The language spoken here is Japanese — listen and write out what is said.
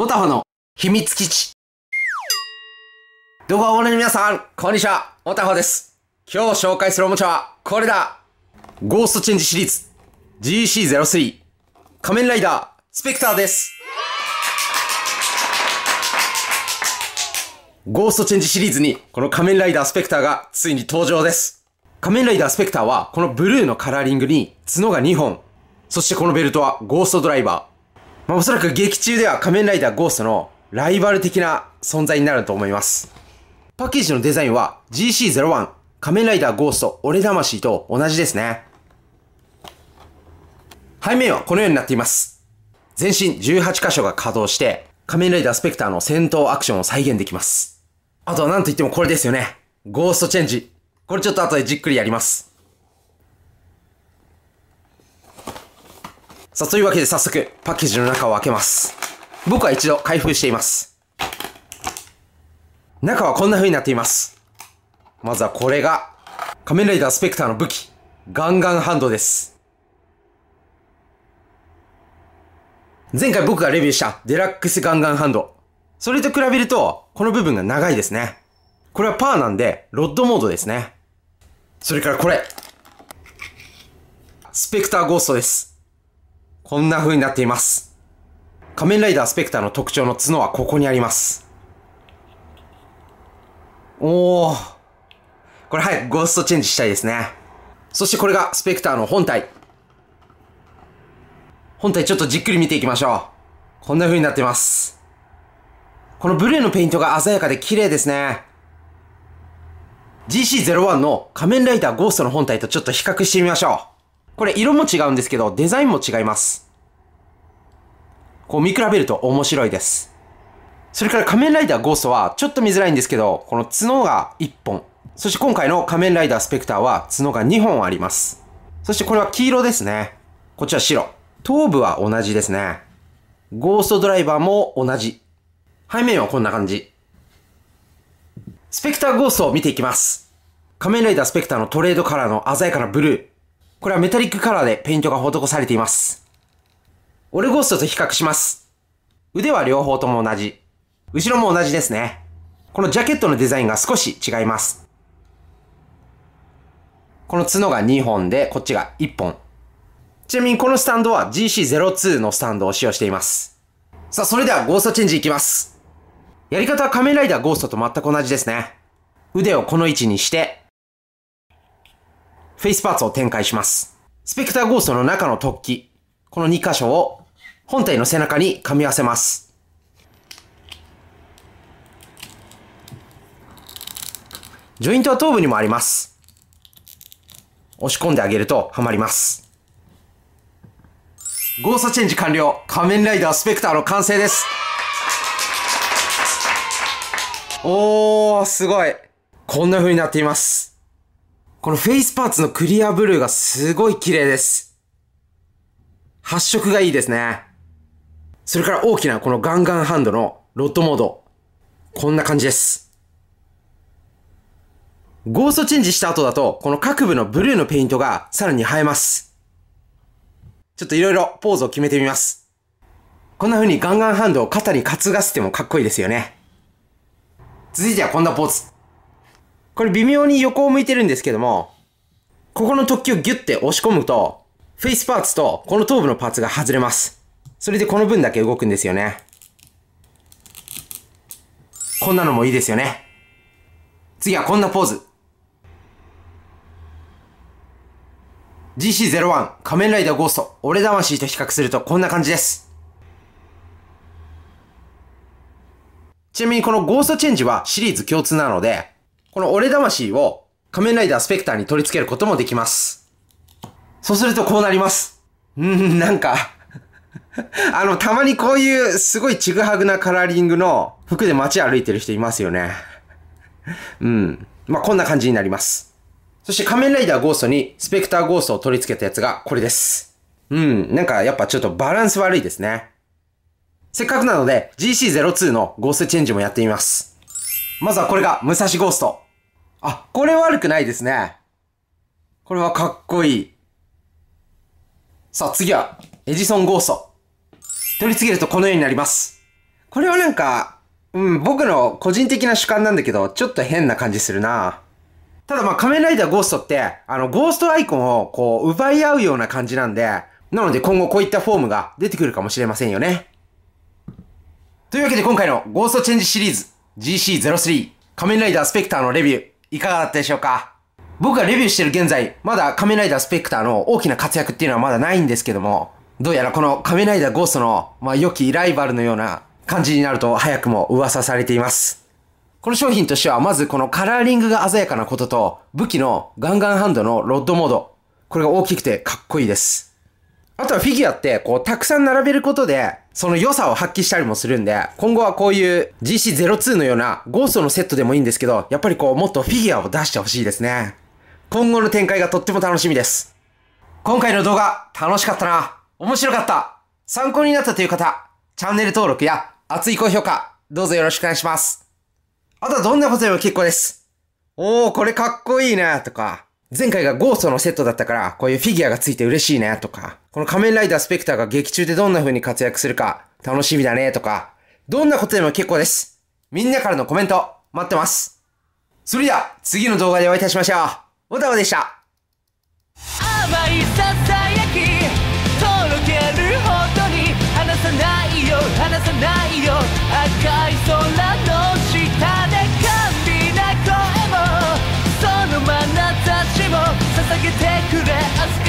ヲタファの秘密基地。動画をご覧の皆さん、こんにちは。ヲタファです。今日紹介するおもちゃは、これだゴーストチェンジシリーズ GC03 仮面ライダースペクターです。ゴーストチェンジシリーズに、この仮面ライダースペクターがついに登場です。仮面ライダースペクターは、このブルーのカラーリングに角が2本。そしてこのベルトはゴーストドライバー。まあ、おそらく劇中では仮面ライダーゴーストのライバル的な存在になると思います。パッケージのデザインは GC01 仮面ライダーゴースト俺魂と同じですね。背面はこのようになっています。全身18箇所が稼働して仮面ライダースペクターの戦闘アクションを再現できます。あとは何と言ってもこれですよね。ゴーストチェンジ。これちょっと後でじっくりやります。さあ、というわけで早速、パッケージの中を開けます。僕は一度開封しています。中はこんな風になっています。まずはこれが、仮面ライダースペクターの武器、ガンガンハンドです。前回僕がレビューしたデラックスガンガンハンド。それと比べると、この部分が長いですね。これはパーなんで、ロッドモードですね。それからこれ。スペクターゴーストです。こんな風になっています。仮面ライダースペクターの特徴の角はここにあります。おー。これはい、ゴーストチェンジしたいですね。そしてこれがスペクターの本体。本体ちょっとじっくり見ていきましょう。こんな風になっています。このブルーのペイントが鮮やかで綺麗ですね。GC01 の仮面ライダーゴーストの本体とちょっと比較してみましょう。これ色も違うんですけど、デザインも違います。こう見比べると面白いです。それから仮面ライダーゴーストはちょっと見づらいんですけど、この角が1本。そして今回の仮面ライダースペクターは角が2本あります。そしてこれは黄色ですね。こっちは白。頭部は同じですね。ゴーストドライバーも同じ。背面はこんな感じ。スペクターゴーストを見ていきます。仮面ライダースペクターのトレードカラーの鮮やかなブルー。これはメタリックカラーでペイントが施されています。オレゴーストと比較します。腕は両方とも同じ。後ろも同じですね。このジャケットのデザインが少し違います。この角が2本で、こっちが1本。ちなみにこのスタンドは GC02 のスタンドを使用しています。さあ、それではゴーストチェンジいきます。やり方は仮面ライダーゴーストと全く同じですね。腕をこの位置にして、フェイスパーツを展開します。スペクターゴーストの中の突起、この2箇所を本体の背中に噛み合わせます。ジョイントは頭部にもあります。押し込んであげるとはまります。ゴーストチェンジ完了仮面ライダースペクターの完成ですおー、すごいこんな風になっています。このフェイスパーツのクリアブルーがすごい綺麗です。発色がいいですね。それから大きなこのガンガンハンドのロッドモード。こんな感じです。ゴーストチェンジした後だと、この各部のブルーのペイントがさらに映えます。ちょっといろいろポーズを決めてみます。こんな風にガンガンハンドを肩に担がせてもかっこいいですよね。続いてはこんなポーズ。これ微妙に横を向いてるんですけども、ここの突起をギュッて押し込むと、フェイスパーツとこの頭部のパーツが外れます。それでこの分だけ動くんですよね。こんなのもいいですよね。次はこんなポーズ。GC01 仮面ライダーゴースト俺魂と比較するとこんな感じです。ちなみにこのゴーストチェンジはシリーズ共通なので、この俺魂を仮面ライダースペクターに取り付けることもできます。そうするとこうなります。うん、なんか あの、たまにこういうすごいちぐはぐなカラーリングの服で街歩いてる人いますよね。うん。まあ、こんな感じになります。そして仮面ライダーゴーストにスペクターゴーストを取り付けたやつがこれです。うん、なんかやっぱちょっとバランス悪いですね。せっかくなので GC02 のゴーストチェンジもやってみます。まずはこれが武蔵ゴースト。あ、これ悪くないですね。これはかっこいい。さあ次はエジソンゴースト。取り付けるとこのようになります。これはなんか、うん、僕の個人的な主観なんだけど、ちょっと変な感じするな。ただまあ仮面ライダーゴーストって、あの、ゴーストアイコンをこう、奪い合うような感じなんで、なので今後こういったフォームが出てくるかもしれませんよね。というわけで今回のゴーストチェンジシリーズ GC03 仮面ライダースペクターのレビューいかがだったでしょうか？僕がレビューしてる現在、まだ仮面ライダースペクターの大きな活躍っていうのはまだないんですけども、どうやらこの仮面ライダーゴーストの、まあ、良きライバルのような感じになると早くも噂されています。この商品としては、まずこのカラーリングが鮮やかなことと、武器のガンガンハンドのロッドモード。これが大きくてかっこいいです。あとはフィギュアって、こう、たくさん並べることで、その良さを発揮したりもするんで、今後はこういう GC02 のようなゴーストのセットでもいいんですけど、やっぱりこう、もっとフィギュアを出してほしいですね。今後の展開がとっても楽しみです。今回の動画、楽しかったな。面白かった。参考になったという方、チャンネル登録や熱い高評価、どうぞよろしくお願いします。あとはどんなことでも結構です。おー、これかっこいいね、とか。前回がゴーストのセットだったから、こういうフィギュアがついて嬉しいね、とか。この仮面ライダースペクターが劇中でどんな風に活躍するか楽しみだねとか、どんなことでも結構です。みんなからのコメント待ってます。それでは次の動画でお会いいたしましょう。おたわでした。甘いささやきとろけるほどに離さないよ離さないよ赤い空の下で甘美な声もその眼差しも捧げてくれ明日